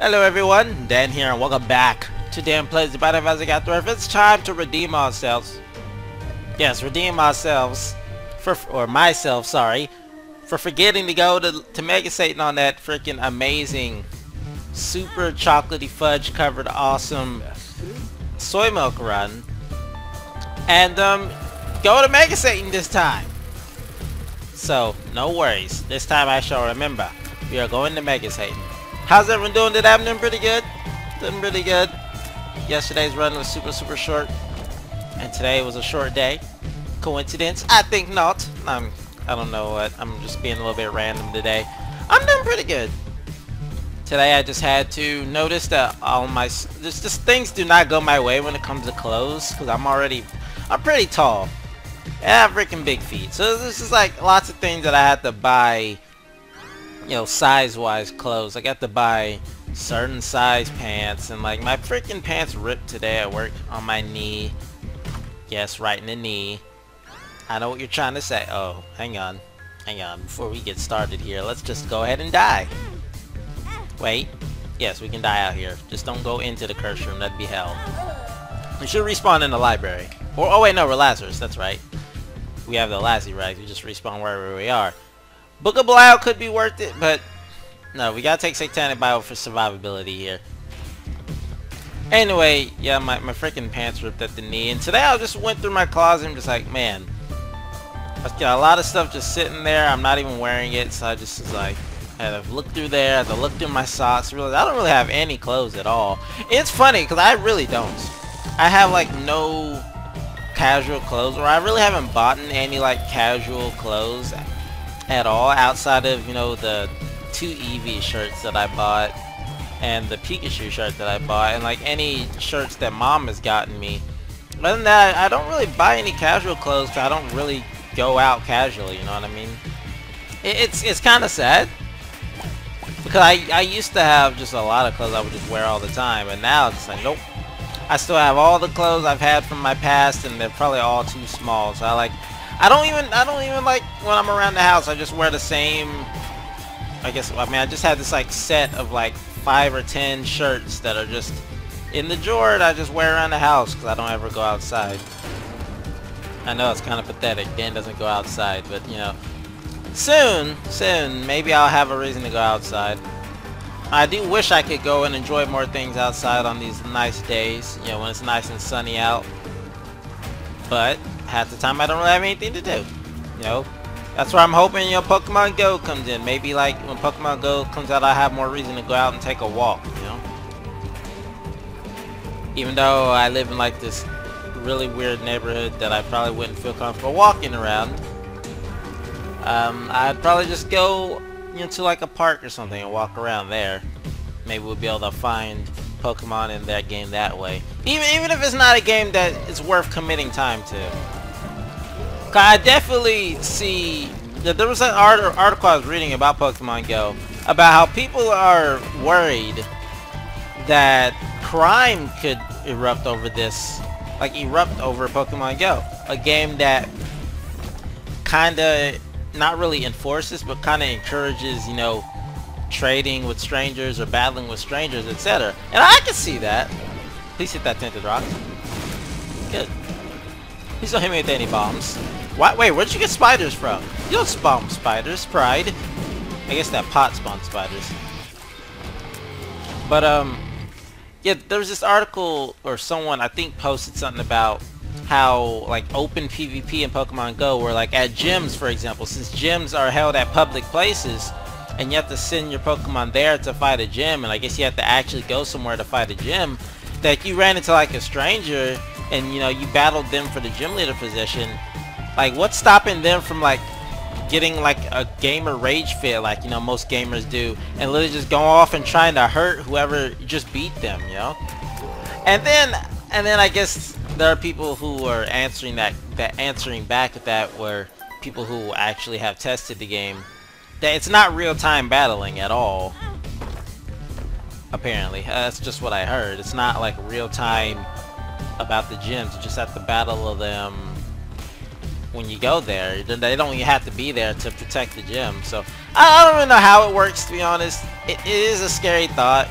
Hello everyone, Dan here and welcome back to Dan Plays the Battle of Azeroth. It's time to redeem ourselves. Yes, redeem ourselves. For, or myself, sorry. For forgetting to go to, to Mega Satan on that freaking amazing, super chocolatey fudge covered awesome soy milk run. And um, go to Mega Satan this time. So, no worries. This time I shall remember. We are going to Mega Satan. How's everyone doing today? I'm doing pretty good. Doing pretty good. Yesterday's run was super, super short. And today was a short day. Coincidence? I think not. I'm, I don't know what. I'm just being a little bit random today. I'm doing pretty good. Today I just had to notice that all my... Just, just things do not go my way when it comes to clothes. Because I'm already... I'm pretty tall. And I have freaking big feet. So this is like lots of things that I had to buy you know, size-wise clothes. I got to buy certain size pants, and like my freaking pants ripped today at work on my knee. Yes, right in the knee. I know what you're trying to say. Oh, hang on. Hang on. Before we get started here, let's just go ahead and die. Wait. Yes, we can die out here. Just don't go into the curse room. That'd be hell. We should respawn in the library. Or, oh wait, no, we're Lazarus. That's right. We have the Lazarus' rags. We just respawn wherever we are. Book of Belial could be worth it, but no, we gotta take Satanic Bible for survivability here. Anyway, yeah, my, my freaking pants ripped at the knee, and today I just went through my closet and just like, man, I've got a lot of stuff just sitting there, I'm not even wearing it, so I just was like, I had to look through there, I had to look through my socks, realize I don't really have any clothes at all. It's funny, because I really don't. I have like no casual clothes, or I really haven't bought any like casual clothes at all outside of, you know, the two Eevee shirts that I bought and the Pikachu shirt that I bought and like any shirts that mom has gotten me. Other than that, I don't really buy any casual clothes I don't really go out casually, you know what I mean? It's, it's kind of sad. Because I, I used to have just a lot of clothes I would just wear all the time, and now it's like, nope. I still have all the clothes I've had from my past, and they're probably all too small, so I like I don't even I don't even like when I'm around the house I just wear the same I guess I mean I just have this like set of like five or ten shirts that are just in the drawer that I just wear around the house because I don't ever go outside. I know it's kind of pathetic. Dan doesn't go outside, but you know, soon, soon, maybe I'll have a reason to go outside. I do wish I could go and enjoy more things outside on these nice days, you know, when it's nice and sunny out. But half the time I don't really have anything to do. You know, that's where I'm hoping, your Pokemon Go comes in. Maybe like when Pokemon Go comes out, I have more reason to go out and take a walk, you know? Even though I live in like this really weird neighborhood that I probably wouldn't feel comfortable walking around. Um, I'd probably just go into like a park or something and walk around there. Maybe we'll be able to find Pokemon in that game that way. Even even if it's not a game that is worth committing time to. I definitely see that there was an art article I was reading about Pokemon Go about how people are worried that crime could erupt over this, like erupt over Pokemon Go, a game that kind of not really enforces but kind of encourages, you know, trading with strangers or battling with strangers, etc. And I can see that. Please hit that tinted rock. Good. Please don't hit me with any bombs. What? Wait, where'd you get spiders from? You don't spawn spiders, Pride. I guess that pot spawned spiders. But, um, yeah, there was this article, or someone, I think, posted something about how, like, open PvP in Pokemon Go, where, like, at gyms, for example, since gyms are held at public places, and you have to send your Pokemon there to fight a gym, and I guess you have to actually go somewhere to fight a gym, that you ran into like a stranger and you know you battled them for the gym leader position, like what's stopping them from like getting like a gamer rage fit like you know most gamers do and literally just going off and trying to hurt whoever just beat them, you know? And then and then I guess there are people who are answering that that answering back at that were people who actually have tested the game that it's not real-time battling at all. Apparently. Uh, that's just what I heard. It's not like real-time about the gyms. Just have to battle of them when you go there. They don't even have to be there to protect the gym. So I don't really know how it works to be honest. It, is a scary thought.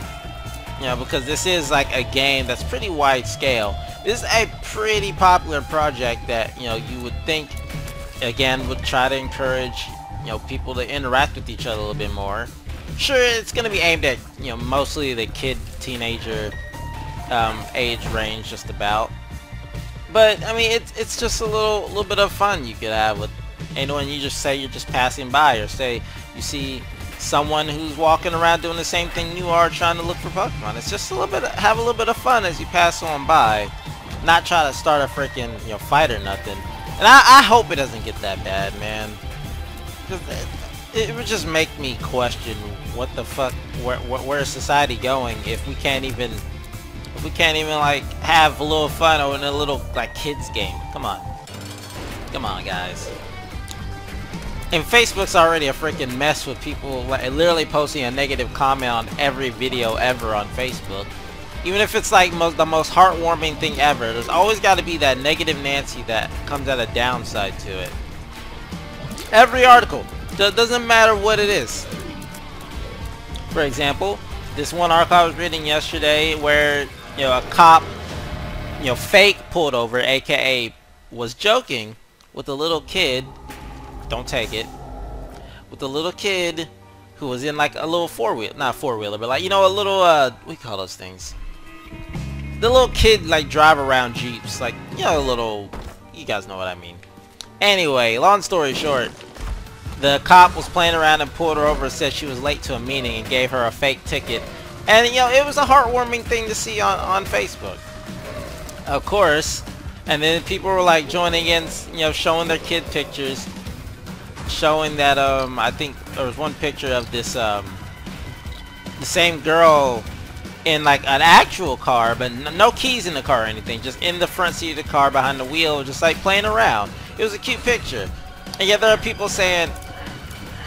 You know, because this is like a game that's pretty wide scale. This is a pretty popular project that, you know, you would think, again, would try to encourage, you know, people to interact with each other a little bit more. Sure, it's to be aimed at, you know, mostly the kid, teenager um, age range, just about. But, I mean, it's, it's just a little, little bit of fun you could have with anyone you just say you're just passing by or say you see someone who's walking around doing the same thing you are trying to look for Pokemon. It's just a little bit, of, have a little bit of fun as you pass on by. Not try to start a freaking, you know, fight or nothing. And I, I hope it doesn't get that bad, man. It, it would just make me question what the fuck, where, where, where is society going if we can't even we can't even like have a little fun or in a little like kids game. Come on. Come on guys. And Facebook's already a freaking mess with people like, literally posting a negative comment on every video ever on Facebook. Even if it's like most, the most heartwarming thing ever, there's always got to be that negative Nancy that comes at a downside to it. Every article. Doesn't matter what it is. For example, this one article I was reading yesterday where you know, a cop, you know, fake pulled over, aka was joking with a little kid, don't take it, with a little kid who was in like a little four-wheel, not four-wheeler, but like, you know, a little, uh, we call those things? The little kid, like, drive around Jeeps, like, you know, a little, you guys know what I mean. Anyway, long story short, the cop was playing around and pulled her over and said she was late to a meeting and gave her a fake ticket and, you know, it was a heartwarming thing to see on, on Facebook. Of course. And then people were, like, joining in, you know, showing their kid pictures. Showing that, um, I think there was one picture of this, um, the same girl in, like, an actual car, but no keys in the car or anything. Just in the front seat of the car behind the wheel, just, like, playing around. It was a cute picture. And yet there are people saying,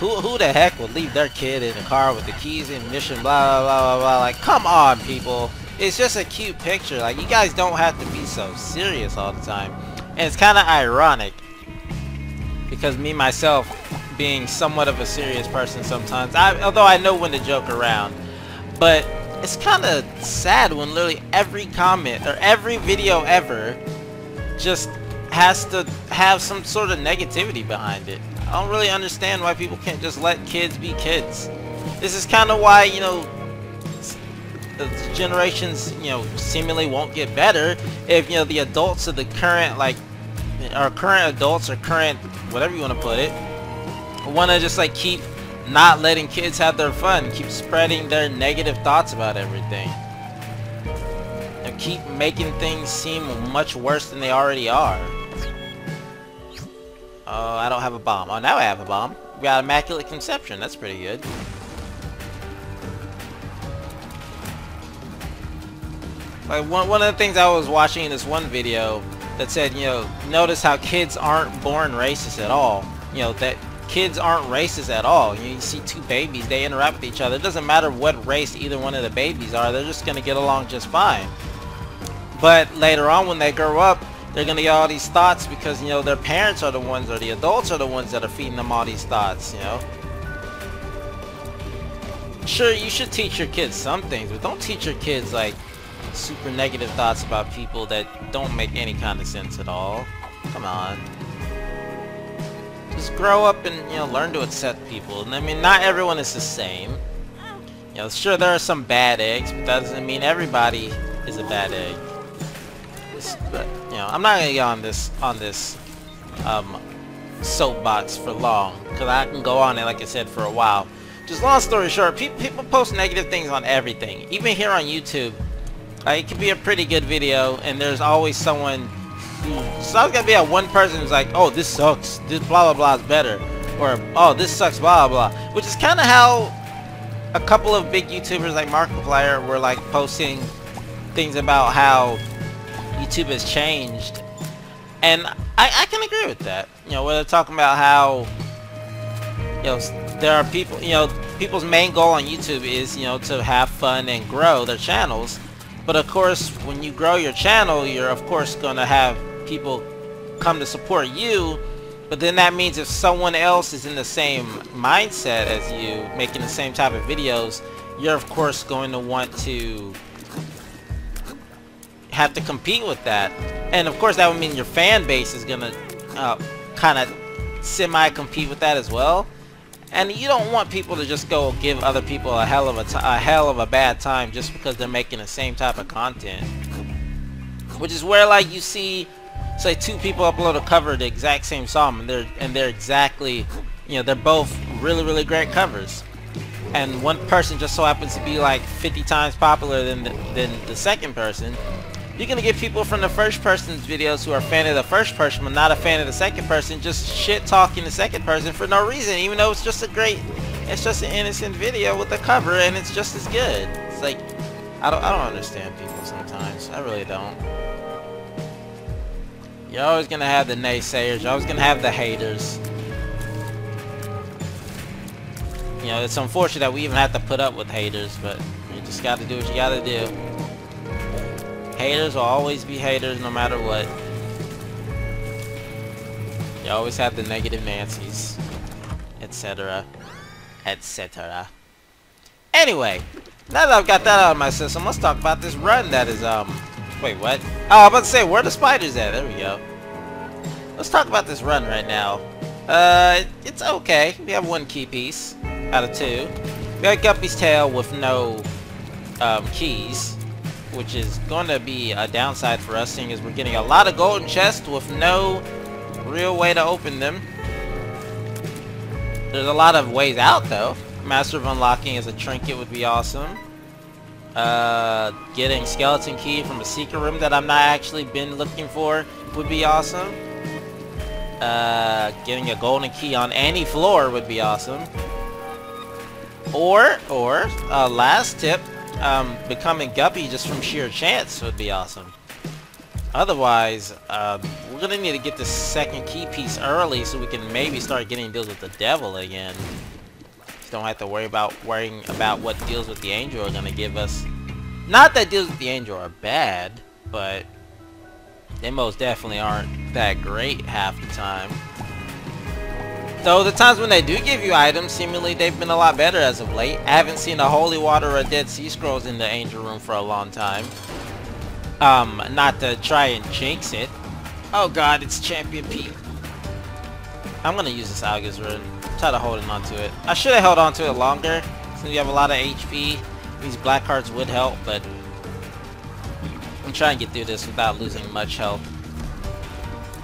who, who the heck would leave their kid in a car with the keys in mission, blah, blah, blah, blah, blah. Like, come on, people. It's just a cute picture. Like, you guys don't have to be so serious all the time. And it's kind of ironic. Because me, myself, being somewhat of a serious person sometimes, I, although I know when to joke around. But it's kind of sad when literally every comment or every video ever just has to have some sort of negativity behind it. I don't really understand why people can't just let kids be kids. This is kind of why, you know, the generations, you know, seemingly won't get better if, you know, the adults of the current, like, our current adults or current, whatever you want to put it, want to just, like, keep not letting kids have their fun, keep spreading their negative thoughts about everything. And keep making things seem much worse than they already are. Oh, I don't have a bomb. Oh, now I have a bomb. We got Immaculate Conception. That's pretty good. Like, one, one of the things I was watching in this one video that said, you know, notice how kids aren't born racist at all. You know, that kids aren't racist at all. You, see two babies, they interact with each other. It doesn't matter what race either one of the babies are. They're just going to get along just fine. But later on when they grow up, they're gonna get all these thoughts because you know their parents are the ones or the adults are the ones that are feeding them all these thoughts you know? Sure you should teach your kids some things but don't teach your kids like super negative thoughts about people that don't make any kind of sense at all. Come on. Just grow up and you know learn to accept people and I mean not everyone is the same. You know sure there are some bad eggs but that doesn't mean everybody is a bad egg but you know, I'm not gonna get on this on this um, soapbox for long because I can go on it like I said for a while. Just long story short, pe people post negative things on everything, even here on YouTube. Like, it could be a pretty good video, and there's always someone so always gonna be a one person who's like, oh, this sucks, this blah blah blah is better, or oh, this sucks, blah blah blah, which is kind of how a couple of big YouTubers like Markiplier were like posting things about how YouTube has changed. And I, I can agree with that. You know, where they're talking about how, you know, there are people, you know, people's main goal on YouTube is, you know, to have fun and grow their channels. But of course, when you grow your channel, you're of course going to have people come to support you. But then that means if someone else is in the same mindset as you, making the same type of videos, you're of course going to want to have to compete with that. And of course that would mean your fan base is gonna uh, kind of semi-compete with that as well. And you don't want people to just go give other people a hell of a, a hell of a bad time just because they're making the same type of content. Which is where like you see, say two people upload a cover the exact same song and they're and they're exactly, you know, they're both really really great covers. And one person just so happens to be like 50 times popular than the, than the second person you're gonna get people from the first person's videos who are a fan of the first person but not a fan of the second person just shit talking the second person for no reason even though it's just a great it's just an innocent video with a cover and it's just as good. It's like I don't I don't understand people sometimes. I really don't. You're always gonna have the naysayers. You're always gonna have the haters. You know it's unfortunate that we even have to put up with haters but you just gotta do what you gotta do Haters will always be haters no matter what. You always have the negative Nancy's, etc., etc. Anyway, now that I've got that out of my system, let's talk about this run that is, um, wait, what? Oh, I'm about to say, where the spiders at? There we go. Let's talk about this run right now. Uh, it's okay. We have one key piece out of two. We got Guppy's tail with no, um, keys which is going to be a downside for us, seeing as we're getting a lot of golden chests with no real way to open them. There's a lot of ways out, though. Master of Unlocking as a trinket would be awesome. Uh, getting Skeleton Key from a secret room that I'm not actually been looking for would be awesome. Uh, getting a golden key on any floor would be awesome. Or, or, uh, last tip, um, becoming Guppy just from sheer chance would be awesome. Otherwise, uh, we're gonna need to get the second key piece early so we can maybe start getting deals with the devil again. Don't have to worry about worrying about what deals with the angel are gonna give us. Not that deals with the angel are bad, but they most definitely aren't that great half the time. Though the times when they do give you items, seemingly they've been a lot better as of late. I haven't seen a Holy Water or Dead Sea Scrolls in the Angel Room for a long time. Um, not to try and jinx it. Oh god, it's Champion Peep. I'm gonna use this Algiz Rune. Try to hold on to it. I should have held on to it longer, since we have a lot of HP. These black cards would help, but I'm trying to get through this without losing much health.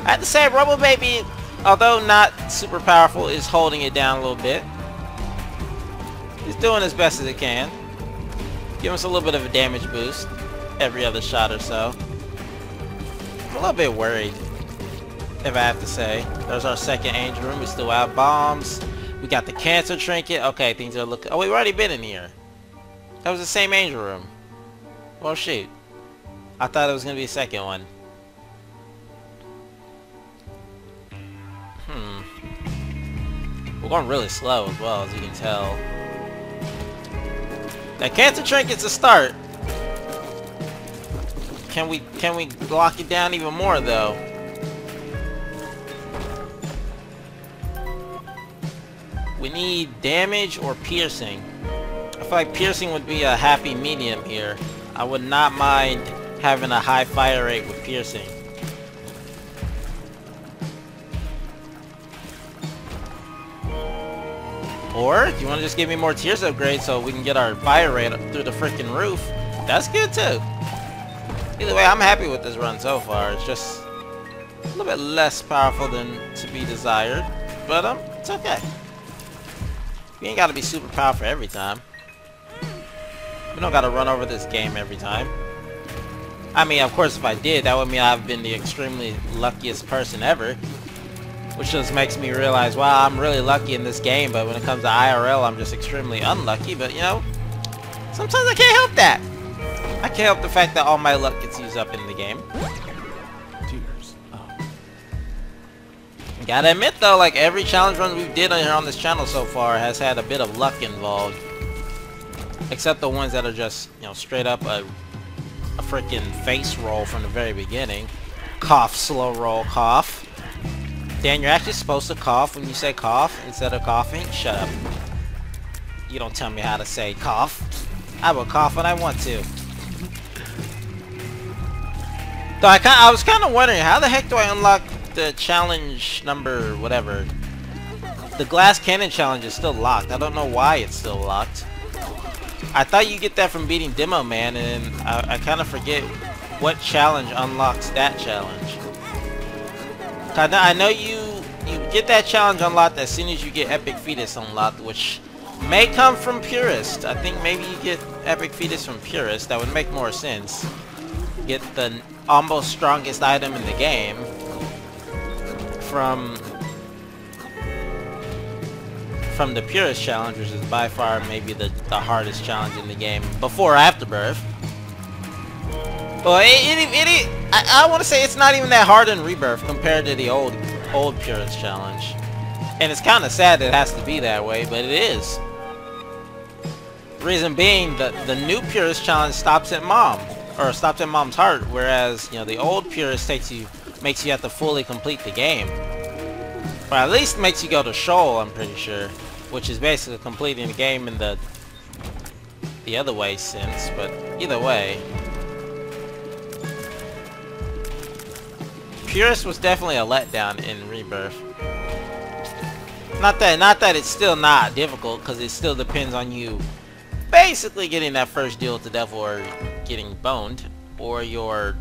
I have to say, Robo Baby although not super powerful, is holding it down a little bit. He's doing as best as he can. Give us a little bit of a damage boost every other shot or so. I'm a little bit worried, if I have to say. There's our second angel room. We still have bombs. We got the cancer trinket. Okay, things are looking... Oh, we've already been in here. That was the same angel room. Well, shoot. I thought it was going to be a second one. We're going really slow as well, as you can tell. That cancer trinket's a start. Can we can we lock it down even more though? We need damage or piercing. I feel like piercing would be a happy medium here. I would not mind having a high fire rate with piercing. Or, if you want to just give me more tears upgrade so we can get our fire rate up through the freaking roof, that's good too. Either way, I'm happy with this run so far. It's just a little bit less powerful than to be desired, but um, it's okay. We ain't got to be super powerful every time. We don't got to run over this game every time. I mean, of course, if I did, that would mean I've been the extremely luckiest person ever. Which just makes me realize, wow, I'm really lucky in this game, but when it comes to IRL, I'm just extremely unlucky. But, you know, sometimes I can't help that. I can't help the fact that all my luck gets used up in the game. Tears. Oh. Gotta admit, though, like, every challenge run we've did on here on this channel so far has had a bit of luck involved. Except the ones that are just, you know, straight up a, a freaking face roll from the very beginning. Cough, slow roll, cough. Dan, you're actually supposed to cough when you say cough instead of coughing? Shut up. You don't tell me how to say cough. I will cough when I want to. Though I, I was kind of wondering, how the heck do I unlock the challenge number whatever? The glass cannon challenge is still locked. I don't know why it's still locked. I thought you get that from beating Demo Man, and I, I kind of forget what challenge unlocks that challenge. I know you you get that challenge unlocked as soon as you get Epic Fetus unlocked, which may come from Purist. I think maybe you get Epic Fetus from Purist. That would make more sense. Get the almost strongest item in the game from from the Purist challenge, which is by far maybe the, the hardest challenge in the game before Afterbirth. Well, it, it, it, I, I want to say it's not even that hard in Rebirth compared to the old old Purist challenge. And it's kind of sad that it has to be that way, but it is. Reason being, the, the new Purist challenge stops at Mom or stops at mom's heart, whereas, you know, the old purist takes you, makes you have to fully complete the game. Or at least makes you go to Sheol, I'm pretty sure. Which is basically completing the game in the, the other way since, but either way. Purist was definitely a letdown in Rebirth. Not that, not that it's still not difficult, because it still depends on you basically getting that first deal with the devil or getting boned, or your,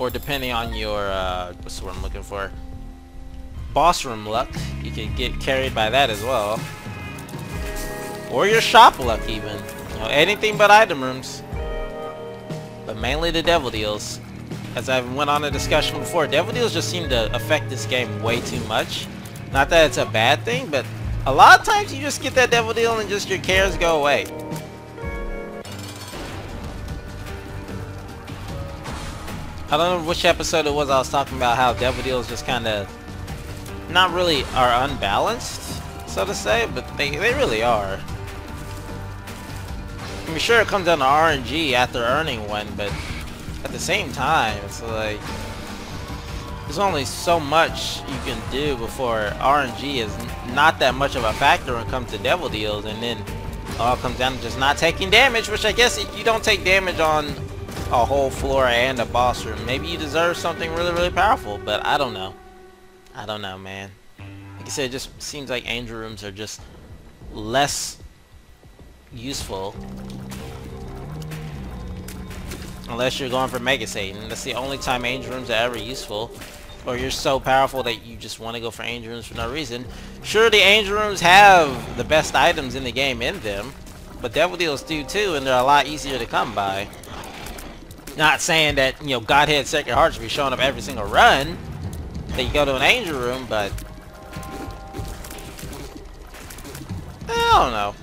or depending on your, uh, what's the word I'm looking for, boss room luck, you can get carried by that as well. Or your shop luck even. You know, anything but item rooms. But mainly the devil deals. As I went on a discussion before, devil deals just seem to affect this game way too much. Not that it's a bad thing, but a lot of times you just get that devil deal and just your cares go away. I don't know which episode it was I was talking about how devil deals just kind of not really are unbalanced, so to say, but they, they really are. I'm sure it comes down to RNG after earning one, but at the same time, it's like there's only so much you can do before RNG is not that much of a factor when it comes to devil deals, and then all comes down to just not taking damage, which I guess if you don't take damage on a whole floor and a boss room, maybe you deserve something really, really powerful, but I don't know. I don't know, man. Like I said, it just seems like angel rooms are just less useful Unless you're going for Mega Satan. That's the only time Angel Rooms are ever useful or you're so powerful that you just want to go for angel rooms for no reason. Sure, the angel rooms have the best items in the game in them, but devil deals do too, and they're a lot easier to come by. Not saying that, you know, Godhead Sacred Heart should be showing up every single run that you go to an angel room, but... I don't know.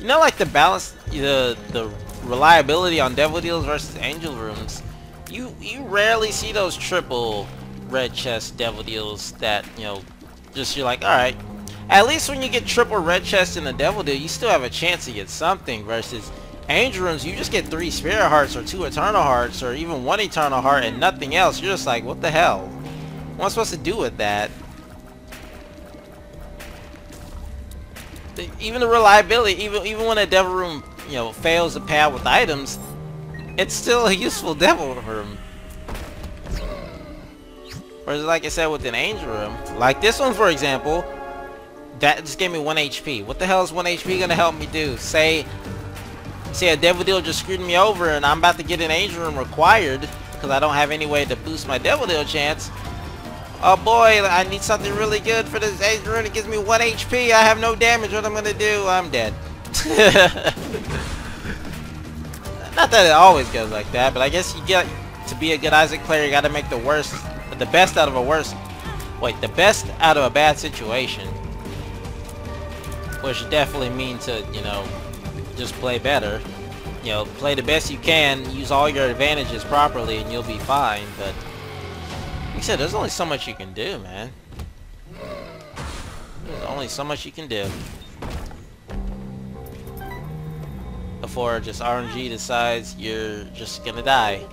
You know, like the balance, the, the reliability on devil deals versus angel rooms, you, you rarely see those triple red chest devil deals that, you know, just you're like, alright. At least when you get triple red chest in the devil deal, you still have a chance to get something versus angel rooms, you just get three spirit hearts or two eternal hearts or even one eternal heart and nothing else. You're just like, what the hell? What am I supposed to do with that? even the reliability, even even when a devil room, you know, fails to pad with items, it's still a useful devil room. Whereas like I said with an angel room, like this one for example, that just gave me 1 HP. What the hell is 1 HP gonna help me do? Say, say a devil deal just screwed me over and I'm about to get an angel room required because I don't have any way to boost my devil deal chance. Oh boy, I need something really good for this angel room. It gives me 1 HP. I have no damage. What I'm gonna do? I'm dead. Not that it always goes like that, but I guess you get to be a good Isaac player, you gotta make the worst the best out of a worst... Wait, the best out of a bad situation. Which definitely means to, you know, just play better. You know, play the best you can, use all your advantages properly, and you'll be fine, but... Like I said, there's only so much you can do, man. There's only so much you can do. Before just RNG decides you're just gonna die.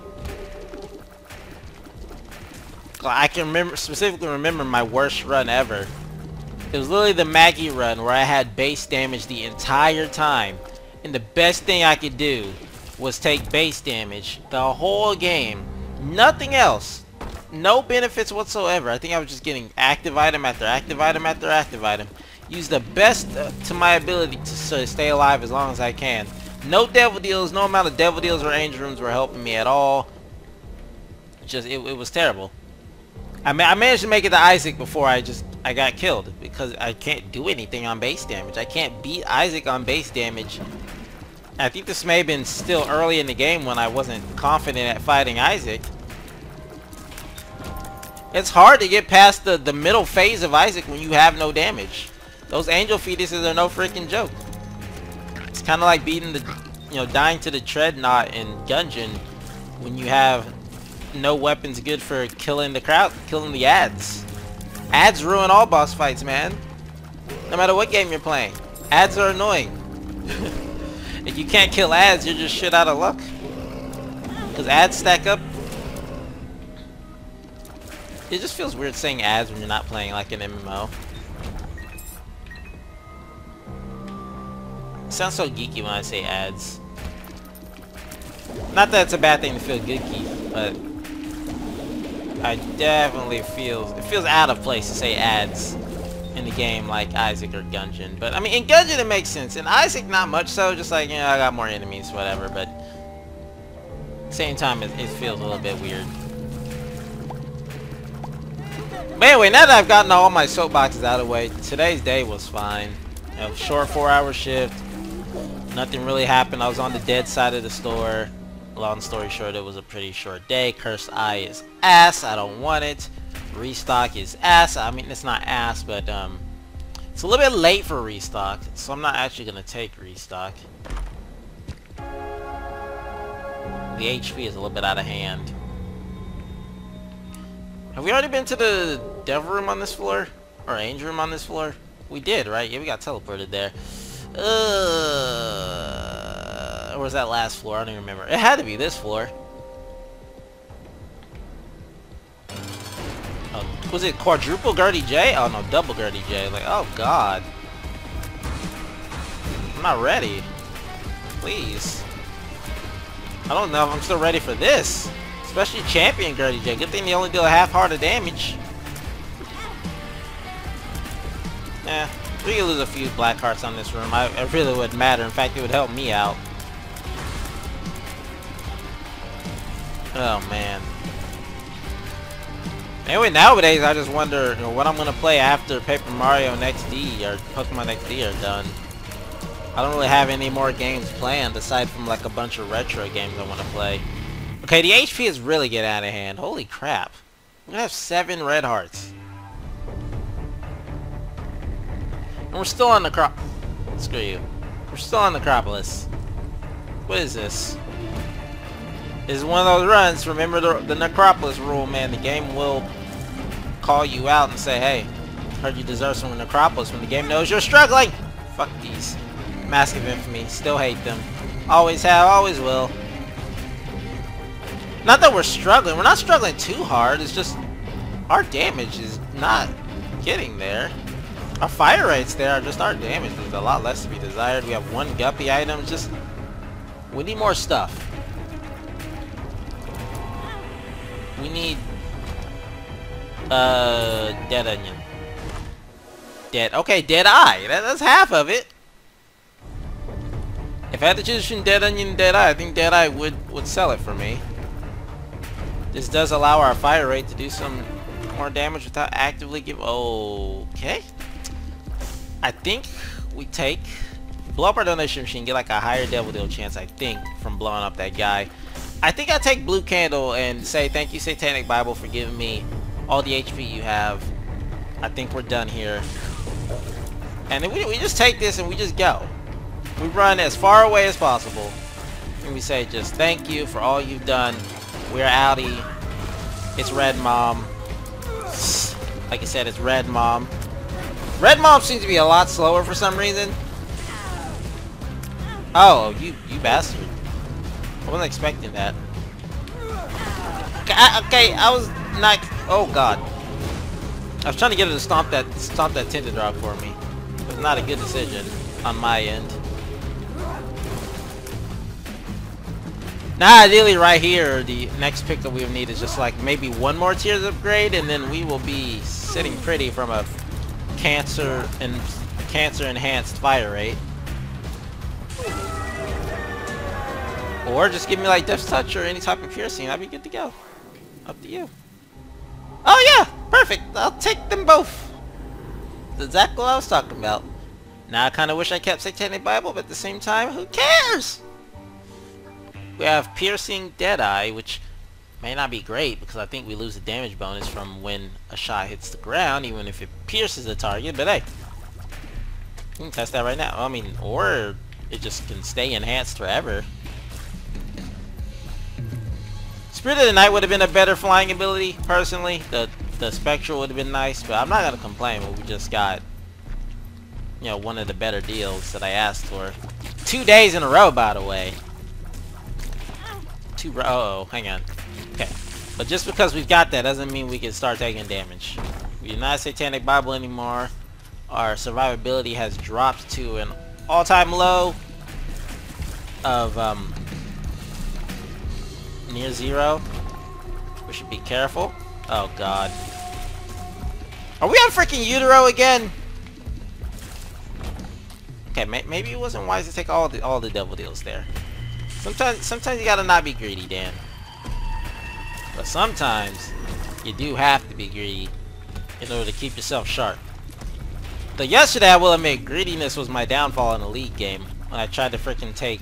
I can remember specifically remember my worst run ever. It was literally the Maggie run where I had base damage the entire time. And the best thing I could do was take base damage the whole game. Nothing else. No benefits whatsoever. I think I was just getting active item after active item after active item. Use the best uh, to my ability to stay alive as long as I can. No devil deals, no amount of devil deals or angel rooms were helping me at all. Just, it, it was terrible. I, ma I managed to make it to Isaac before I just, I got killed. Because I can't do anything on base damage. I can't beat Isaac on base damage. I think this may have been still early in the game when I wasn't confident at fighting Isaac. It's hard to get past the, the middle phase of Isaac when you have no damage. Those angel fetuses are no freaking joke. It's kind of like beating the, you know, dying to the Treadnaught in Gungeon when you have no weapons good for killing the crowd, killing the ads. Ads ruin all boss fights, man. No matter what game you're playing. Ads are annoying. if you can't kill ads, you're just shit out of luck. Because ads stack up it just feels weird saying ads when you're not playing like an MMO. Sounds so geeky when I say ads. Not that it's a bad thing to feel geeky, but I definitely feel it feels out of place to say ads in a game like Isaac or Gungeon. But I mean, in Gungeon it makes sense. In Isaac, not much so. Just like you know, I got more enemies, whatever. But same time, it, it feels a little bit weird. But anyway, now that I've gotten all my soapboxes out of the way, today's day was fine. You know, short four-hour shift. Nothing really happened. I was on the dead side of the store. Long story short, it was a pretty short day. Cursed Eye is ass. I don't want it. Restock is ass. I mean, it's not ass, but um, it's a little bit late for restock, so I'm not actually going to take restock. The HP is a little bit out of hand. Have we already been to the devil room on this floor? Or angel room on this floor? We did, right? Yeah, we got teleported there. Uh, or was that last floor? I don't even remember. It had to be this floor. Oh, was it quadruple Gurdy J? Oh no, double Gurdy J. Like, oh god. I'm not ready. Please. I don't know if I'm still ready for this. Especially champion Gurdy J. Good thing they only deal half heart of damage. Yeah, we could lose a few black hearts on this room. I, it really wouldn't matter. In fact, it would help me out. Oh, man. Anyway, nowadays, I just wonder you know, what I'm going to play after Paper Mario Next D or Pokemon XD are done. I don't really have any more games planned aside from like a bunch of retro games I want to play. Okay, the HP is really getting out of hand. Holy crap. I'm have seven red hearts. We're still on the crop. Screw you. We're still on the Necropolis. What is this? This is one of those runs. Remember the, the Necropolis rule, man. The game will call you out and say, hey, heard you deserve some Necropolis when the game knows you're struggling. Fuck these. Mask of Infamy. Still hate them. Always have, always will. Not that we're struggling. We're not struggling too hard. It's just our damage is not getting there. Our fire rates there are just our damage is a lot less to be desired. We have one guppy item. Just we need more stuff. We need uh dead onion. Dead. Okay, dead eye. That, that's half of it. If I had to choose between dead onion and dead eye, I think dead eye would would sell it for me. This does allow our fire rate to do some more damage without actively give... Okay. I think we take... Blow up our donation machine, get like a higher devil deal chance, I think, from blowing up that guy. I think I take Blue Candle and say thank you, Satanic Bible, for giving me all the HP you have. I think we're done here. And we, we just take this and we just go. We run as far away as possible. And we say just thank you for all you've done we're outie. It's Red Mom. Like I said, it's Red Mom. Red Mom seems to be a lot slower for some reason. Oh, you you bastard. I wasn't expecting that. Okay I, okay, I was not... Oh, God. I was trying to get her to stomp that stomp that Tentadrop for me. It was not a good decision on my end. Now ideally right here, the next pick that we need is just like maybe one more tears upgrade and then we will be sitting pretty from a cancer and cancer enhanced fire rate. Or just give me like Death's Touch or any type of piercing, I'd be good to go. Up to you. Oh yeah, perfect. I'll take them both. That's exactly what I was talking about. Now I kind of wish I kept Satanic Bible, but at the same time, who cares? We have Piercing Deadeye, which may not be great because I think we lose the damage bonus from when a shot hits the ground, even if it pierces the target, but hey. We can test that right now. I mean, or it just can stay enhanced forever. Spirit of the Night would have been a better flying ability, personally. The the Spectral would have been nice, but I'm not going to complain when we just got, you know, one of the better deals that I asked for. Two days in a row, by the way. Two uh oh, hang on. But just because we've got that doesn't mean we can start taking damage. We're not Satanic Bible anymore. Our survivability has dropped to an all-time low of um, near zero. We should be careful. Oh god. Are we on freaking Utero again? Okay, may maybe it wasn't wise to take all the all the devil deals there. Sometimes sometimes you gotta not be greedy, Dan. But sometimes you do have to be greedy in order to keep yourself sharp. So yesterday I will admit greediness was my downfall in the league game when I tried to freaking take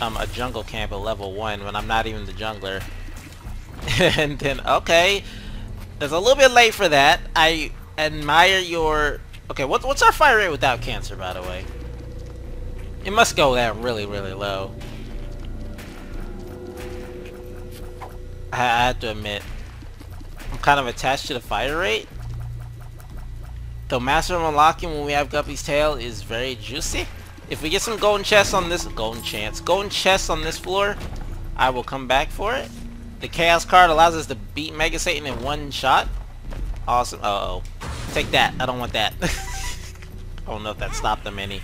um, a jungle camp at level 1 when I'm not even the jungler. and then, okay, it's a little bit late for that. I admire your... Okay, what, what's our fire rate without cancer, by the way? It must go down really, really low. I, have to admit, I'm kind of attached to the fire rate. The master of unlocking when we have Guppy's tail is very juicy. If we get some golden chests on this golden chance, golden chests on this floor, I will come back for it. The chaos card allows us to beat Mega Satan in one shot. Awesome. Uh oh. Take that. I don't want that. I don't know if that stopped them any.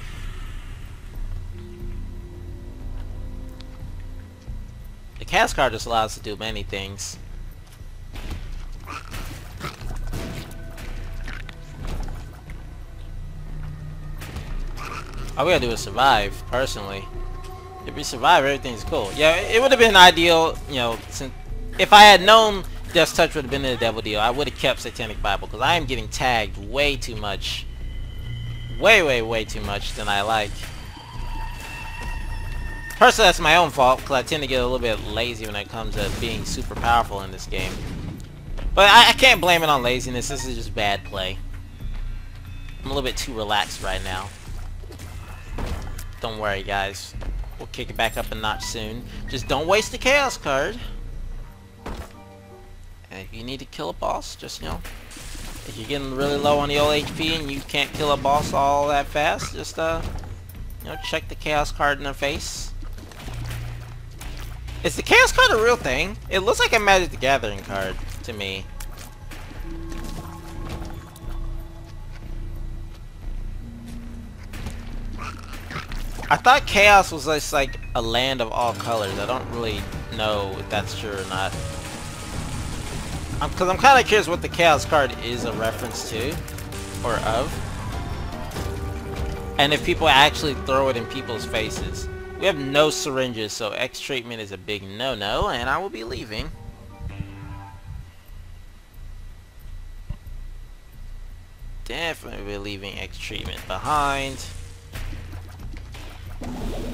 The Chaos card just allows us to do many things. All we gotta do is survive, personally. If we survive, everything's cool. Yeah, it would have been ideal, you know, since if I had known Death's Touch would have been the devil deal, I would have kept Satanic Bible, because I am getting tagged way too much. Way, way, way too much than I like. Personally, that's my own fault, because I tend to get a little bit lazy when it comes to being super powerful in this game. But I, I can't blame it on laziness, this is just bad play. I'm a little bit too relaxed right now. Don't worry, guys. We'll kick it back up a notch soon. Just don't waste the Chaos card. And if you need to kill a boss, just, you know, if you're getting really low on the old HP and you can't kill a boss all that fast, just, uh, you know, check the Chaos card in the face. Is the Chaos card a real thing? It looks like a Magic the Gathering card to me. I thought Chaos was just like a land of all colors. I don't really know if that's true or not. Because I'm, I'm kind of curious what the Chaos card is a reference to. Or of. And if people actually throw it in people's faces. We have no syringes, so X treatment is a big no-no, and I will be leaving. Definitely be leaving X treatment behind.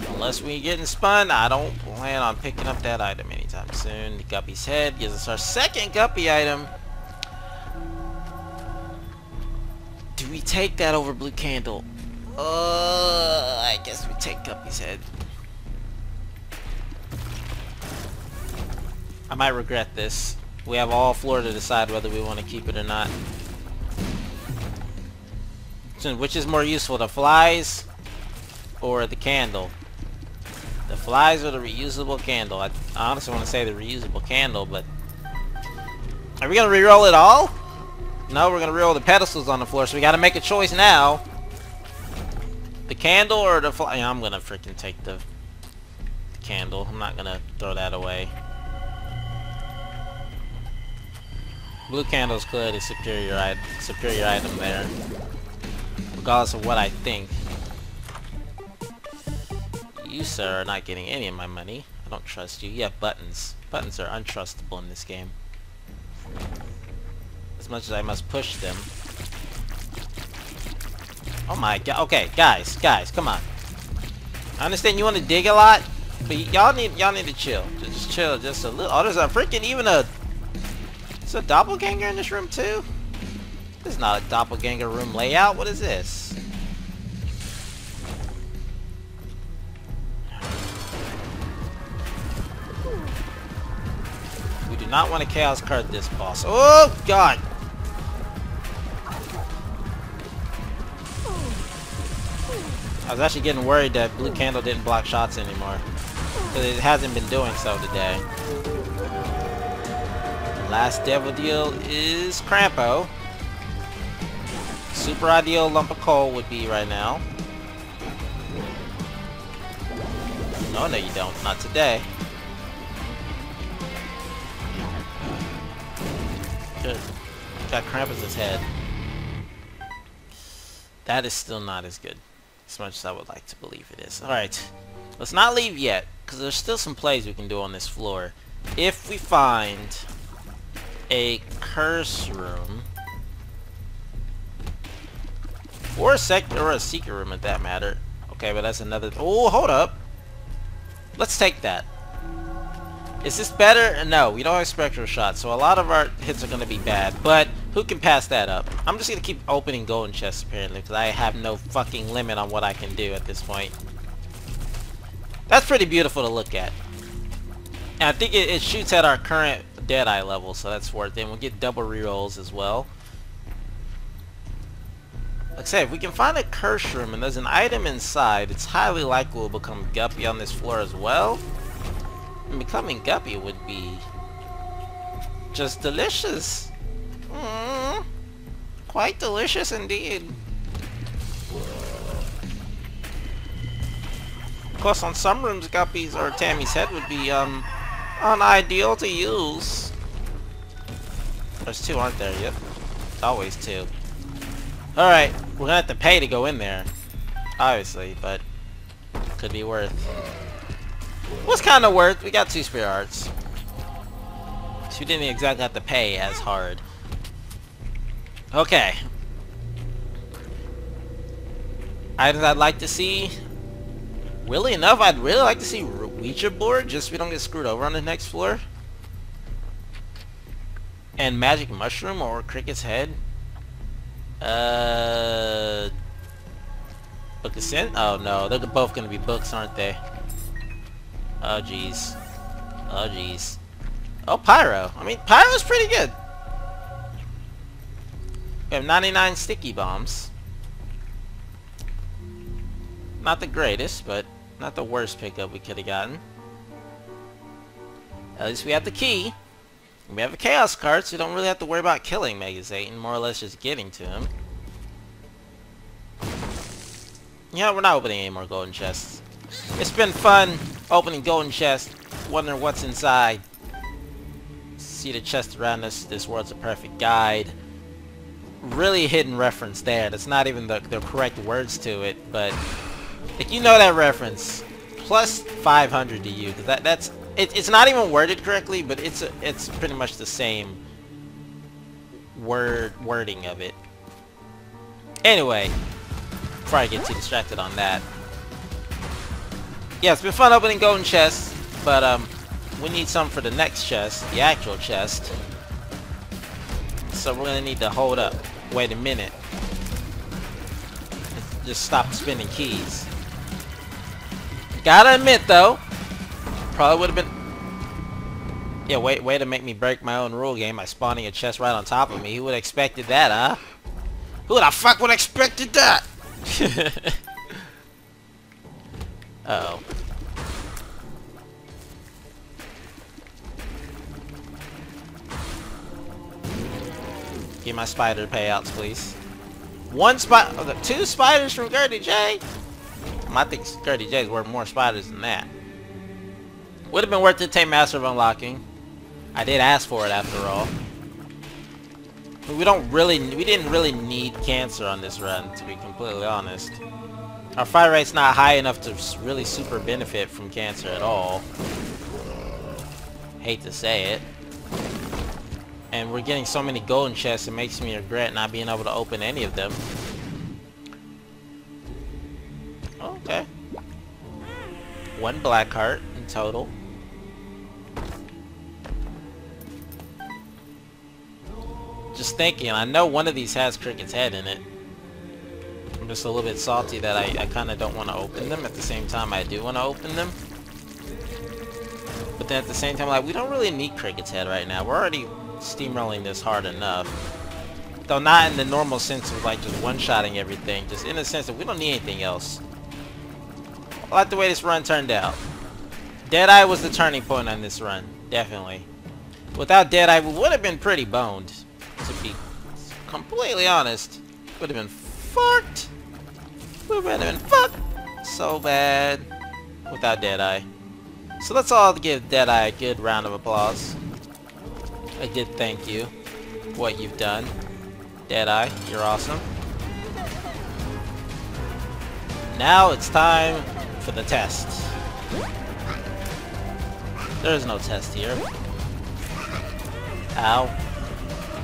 Unless we getting spun, I don't plan on picking up that item anytime soon. Guppy's head gives us our second Guppy item. Do we take that over Blue Candle? Uh, I guess we take Guppy's head. I might regret this. We have all floor to decide whether we want to keep it or not. So, which is more useful, the flies or the candle? The flies or the reusable candle? I, honestly want to say the reusable candle, but... Are we going to re-roll it all? No, we're going to re-roll the pedestals on the floor, so we got to make a choice now. The candle or the fly? I'm going to freaking take the, the candle. I'm not gonna throw that away. Blue candle's clearly superior, superior item there. Regardless of what I think. You, sir, are not getting any of my money. I don't trust you. You have buttons. Buttons are untrustable in this game. As much as I must push them. Oh my god. Okay, guys, guys, come on. I understand you want to dig a lot, but y'all need y'all need to chill. Just chill just a little. Oh, there's a freaking even a is a doppelganger in this room too? This is not a doppelganger room layout. What is this? We do not want to chaos card this boss. Oh god! I was actually getting worried that Blue Candle didn't block shots anymore. Because it hasn't been doing so today. Last devil deal is Krampus. Super ideal lump of coal would be right now. No, no you don't. Not today. Good. Got Krampus's head. That is still not as good. As much as I would like to believe it is. Alright. Let's not leave yet. Because there's still some plays we can do on this floor. If we find a curse room. Or a sector or a secret room at that matter. Okay, but that's another oh hold up. Let's take that. Is this better? No, we don't have spectral shots, so a lot of our hits are gonna be bad, but who can pass that up? I'm just gonna keep opening golden chests apparently, because I have no fucking limit on what I can do at this point. That's pretty beautiful to look at. And I think it, it shoots at our current Deadeye level, so that's worth it. And we'll get double rerolls as well. Like I said, if we can find a curse room and there's an item inside, it's highly likely we'll become Guppy on this floor as well. And becoming Guppy would be just delicious. Mm, quite delicious indeed. Of course, on some rooms, Guppy's or Tammy's head would be um unideal to use. There's two, aren't there? Yep. It's always two. Alright, we're gonna have to pay to go in there. Obviously, but could be worth. Was kind of worth. We got two spare arts. So we didn't exactly have to pay as hard. Okay. Items I'd like to see. Really enough, I'd really like to see Ouija board, just so we don't get screwed over on the next floor. And Magic Mushroom or Cricket's Head. Uh, Book of Sin? Oh no, they're both gonna be books, aren't they? Oh jeez. Oh jeez. Oh, Pyro. I mean, Pyro's pretty good. We have 99 sticky bombs. Not the greatest, but not the worst pickup we could have gotten. At least we have the key. We have a Chaos card, so we don't really have to worry about killing Mega Satan, more or less just getting to him. Yeah, we're not opening any more golden chests. It's been fun opening golden chests, wondering what's inside. See the chest around us, this world's a perfect guide. Really hidden reference there. That's not even the, the correct words to it, but if you know that reference, plus 500 to you, that, that's, it, it's not even worded correctly, but it's, a, it's pretty much the same word, wording of it. Anyway, before I get too distracted on that. Yeah, it's been fun opening golden chests, but um, we need some for the next chest, the actual chest. So we're gonna need to hold up. Wait a minute. Just stop spinning keys. Gotta admit though, probably would have been. Yeah, wait, way to make me break my own rule game by spawning a chest right on top of me. Who would have expected that, huh? Who the fuck would have expected that? uh oh. Give my spider payouts, please. One spot, two spiders from Gertie J. I think Gertie J's worth more spiders than that. Would have been worth the to take Master of Unlocking. I did ask for it after all. But we don't really, we didn't really need cancer on this run, to be completely honest. Our fire rate's not high enough to really super benefit from cancer at all. Hate to say it. And we're getting so many golden chests, it makes me regret not being able to open any of them. Okay. One black heart in total. Just thinking, I know one of these has Cricket's head in it. I'm just a little bit salty that I, I kind of don't want to open them. At the same time, I do want to open them. But then at the same time, like, we don't really need Cricket's head right now. We're already steamrolling this hard enough. Though not in the normal sense of, like, just one-shotting everything. Just in the sense that we don't need anything else. I like the way this run turned out. Deadeye was the turning point on this run. Definitely. Without Deadeye, we would have been pretty boned. To be completely honest. Would have been fucked. We would have been fucked. So bad. Without Deadeye. So let's all give Deadeye a good round of applause. A good thank you what you've done. Deadeye, you're awesome. Now it's time for the test. There is no test here. Ow.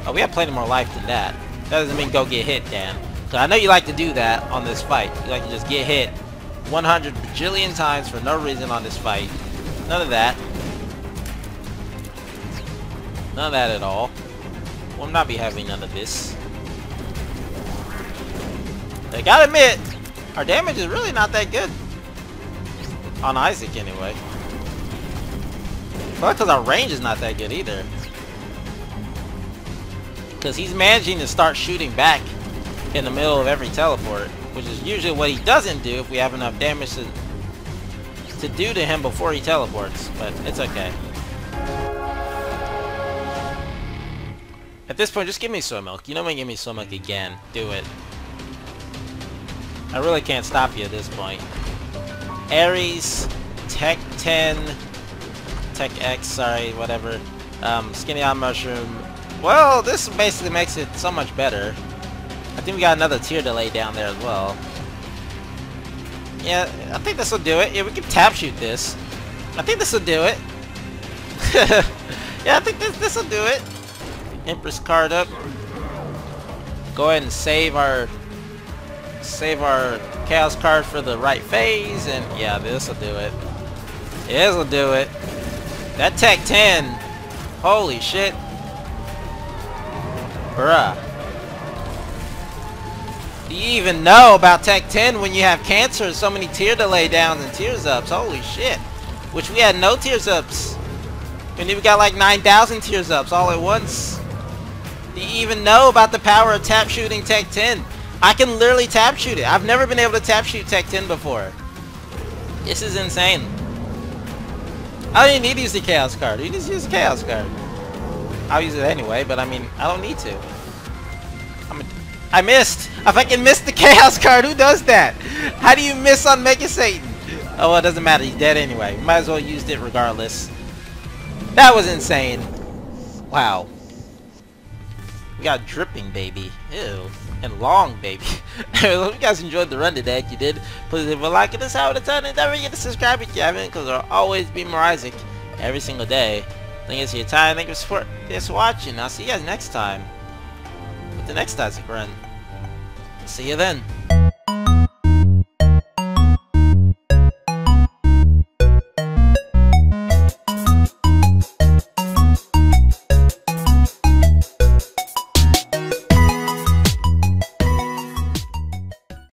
Oh, we have plenty more life than that. That doesn't mean go get hit, Dan. So I know you like to do that on this fight. You like to just get hit 100 bajillion times for no reason on this fight. None of that. None of that at all. We'll not be having none of this. I gotta admit, our damage is really not that good. On Isaac, anyway. But because our range is not that good either. Because he's managing to start shooting back in the middle of every teleport. Which is usually what he doesn't do if we have enough damage to, to do to him before he teleports. But it's okay. At this point, just give me soy milk. You know me give me soy milk again. Do it. I really can't stop you at this point. Aries, Tech 10, Tech X, sorry, whatever. Um, Skinny Eye Mushroom. Well, this basically makes it so much better. I think we got another tear delay down there as well. Yeah, I think this will do it. Yeah, we can tap shoot this. I think this will do it. yeah, I think this this will do it. Empress card up. Go ahead and save our save our chaos card for the right phase, and yeah, this will do it. This will do it. That Tech 10, holy shit. Bruh. Do you even know about Tech 10 when you have cancer so many tear delay downs and tears ups? Holy shit. Which we had no tears ups. And we got like 9,000 tears ups all at once. Do you even know about the power of tap shooting Tech 10? I can literally tap shoot it. I've never been able to tap shoot Tech 10 before. This is insane. I don't even need to use the Chaos card. You just use the Chaos card. I'll use it anyway, but I mean, I don't need to. I'm a, I missed. I fucking missed the Chaos card, who does that? How do you miss on Mega Satan? Oh, well, it doesn't matter. He's dead anyway. Might as well use it regardless. That was insane. Wow. We got dripping, baby. Ew. And long, baby. Hope you guys enjoyed the run today. If you did, please leave a like and a sub and ton and don't forget to subscribe if you haven't, because there'll always be more Isaac every single day. Thank you for your time. Thank you for, thanks for watching. I'll see you guys next time with the next Isaac run. See you then.